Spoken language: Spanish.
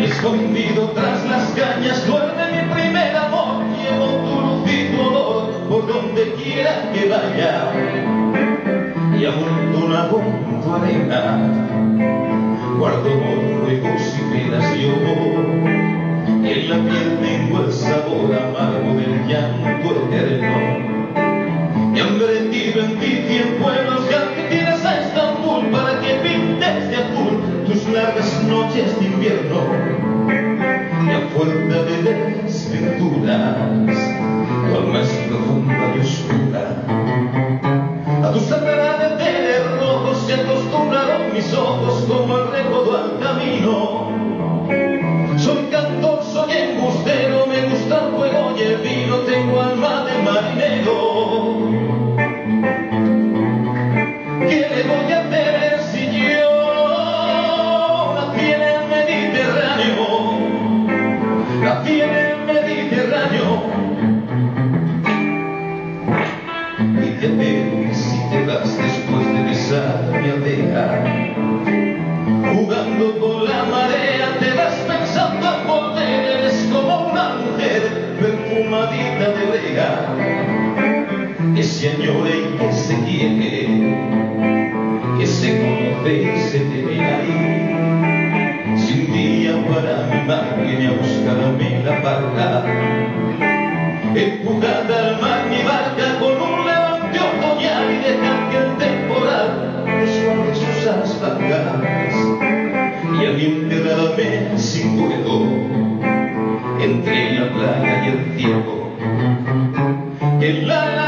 Escondido tras las cañas duerme mi primer amor Llevo tu y tu olor por donde quiera que vaya. Y amontonado en tu arena Guardo borregos y penas yo Y en la piel tengo el sabor amargo del llanto eterno. gobierno Y te ves si te vas después de besar mi aldea. Jugando con la marea te vas pensando en volver, eres como una mujer perfumadita de vega que se añora y que se quiere, que se conoce y se te ahí. Si un día para mi madre viene a buscarme la barca, muchas vagas y a mí empedrada sin juego entre la playa y el cielo. Que la